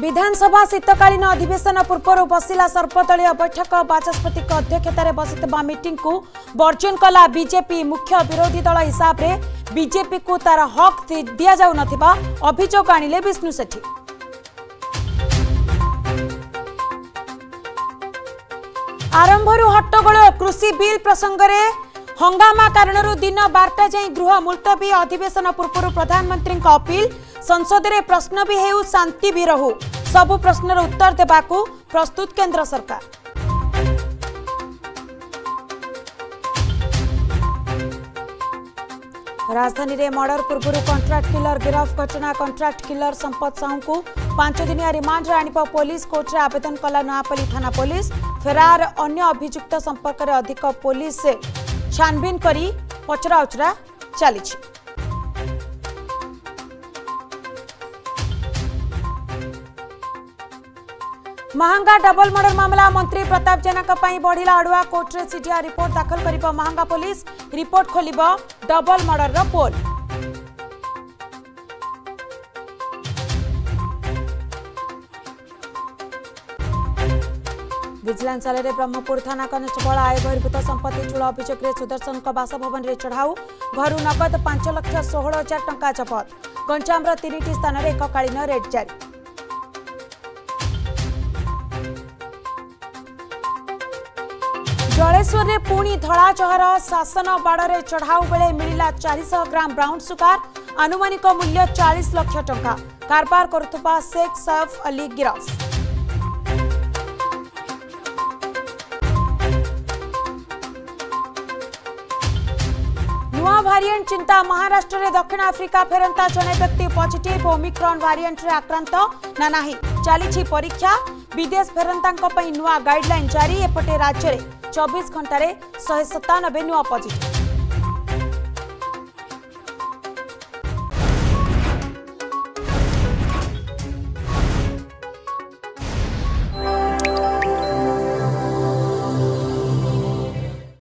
विधानसभा शीतकालीन अधिवेशन पूर्व बसिला सर्वदलीय बैठक बाचस्पतिको अध्यक्षतार को बर्जन कला मुख्य विरोधी दल हिसाबले विजेपिको तार हक् दिन अभियोग आणले विष्णु आरम्भ हट्टगो कृषि बेल प्रसङ्ग ହଙ୍ଗାମା କାରଣରୁ ଦିନ ବାରଟା ଯାଏଁ ଗୃହ ମୁଲତବୀ ଅଧିବେଶନ ପୂର୍ବରୁ ପ୍ରଧାନମନ୍ତ୍ରୀଙ୍କ ଅପିଲ ସଂସଦରେ ପ୍ରଶ୍ନ ବି ହେଉ ଶାନ୍ତି ବି ରହୁ ସବୁ ପ୍ରଶ୍ନର ଉତ୍ତର ଦେବାକୁ ପ୍ରସ୍ତୁତ କେନ୍ଦ୍ର ସରକାର ରାଜଧାନୀରେ ମର୍ଡର ପୂର୍ବରୁ କଣ୍ଟ୍ରାକ୍ଟ କିଲର ଗିରଫ ଘଟଣା କଣ୍ଟ୍ରାକ୍ଟ କିଲର ସମ୍ପତ ସାହୁଙ୍କୁ ପାଞ୍ଚ ଦିନିଆ ରିମାଣ୍ଡରେ ଆଣିବ ପୋଲିସ କୋର୍ଟରେ ଆବେଦନ କଲା ନୂଆପଲ୍ଲୀ ଥାନା ପୋଲିସ ଫେରାର ଅନ୍ୟ ଅଭିଯୁକ୍ତ ସମ୍ପର୍କରେ ଅଧିକ ପୋଲିସ छानबीन कर पचरा उचरा चलीଛି ମହାଙ୍ଗା ଡବଲ ମର୍ଡର ମାମଲା ମନ୍ତ୍ରୀ ପ୍ରତାପ ଜେନାଙ୍କ ପାଇଁ ବଢ଼ିଲା ଅଡ଼ୁଆ କୋର୍ଟରେ ସିଡିଆ ରିପୋର୍ଟ ଦାଖଲ କରିବ ମହାଙ୍ଗା ପୋଲିସ ରିପୋର୍ଟ ଖୋଲିବ ଡବଲ ମର୍ଡରର ପୋଲ୍ भिजिन्स ब्रह्मपुर थाना कनस आय बहिभूत सम्पत्ति चुल अभियोगले सुदर्शनको बासभवनरे चढाउ घरु नगद पाँच लक्ष षो हजार टा जब गञ्चाम र तिन स्थान एककालीन रेड पुणी पि धाजर शासन बाडले चढाउ बेले मिला चारिश ग्राम ब्राउन सुगार आनुमा मूल्य चाहिँ लक्षा कारोबार गर्ुख सैफ अली गिरस ଭାରିଏଣ୍ଟ ଚିନ୍ତା ମହାରାଷ୍ଟ୍ରରେ ଦକ୍ଷିଣ ଆଫ୍ରିକା ଫେରନ୍ତା ଜଣେ ବ୍ୟକ୍ତି ପଜିଟିଭ୍ ଓମିକ୍ରନ୍ ଭାରିଏଣ୍ଟରେ ଆକ୍ରାନ୍ତ ନା ନାହିଁ ଚାଲିଛି ପରୀକ୍ଷା ବିଦେଶ ଫେରନ୍ତାଙ୍କ ପାଇଁ ନୂଆ ଗାଇଡ୍ଲାଇନ୍ ଜାରି ଏପଟେ ରାଜ୍ୟରେ ଚବିଶ ଘଣ୍ଟାରେ ଶହେ ସତାନବେ ନୂଆ ପଜିଟିଭ୍